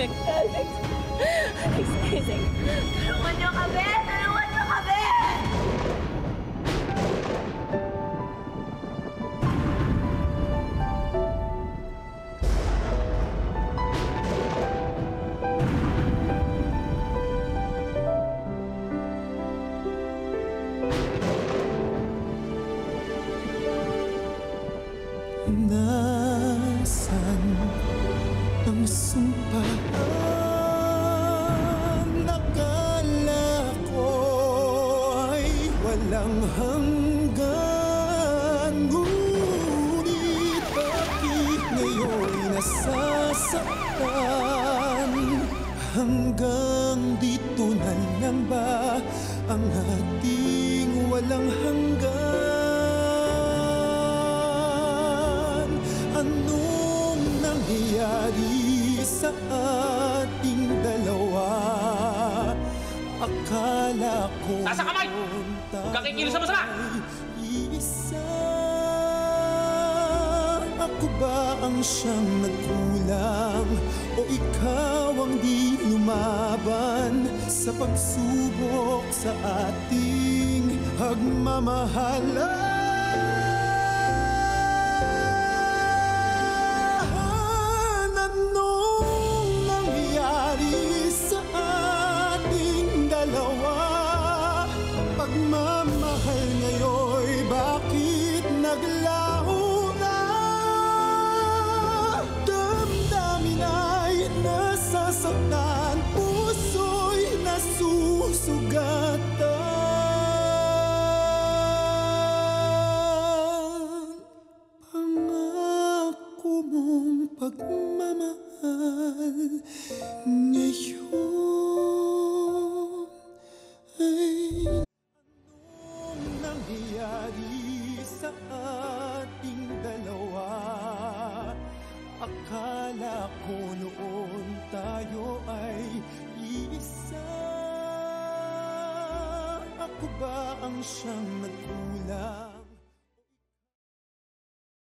Alex, Alex. Alex, Isaac. Tulungan niyo kami! Tulungan niyo kami! Nasaan ang sumpaan Nakala ko ay walang hanggan. Ngunit bakit ngayon nasasaktan? Hanggang dito na lang ba ang ating walang hanggan? Anong nangyayari sa ating dalawa? Akala ko Taas ang kamay! Huwag kang kikilos sa masama! Isa Ako ba ang siyang nagkulang O ikaw ang di lumaban Sa pagsubok sa ating pagmamahalan naglaho na? Damdamin ay nasasaktan, puso'y nasusugatan. Pangako mong pagmamahal ngayon Akala ko noon tayo ay isa Ako ba ang siyang nagkulang?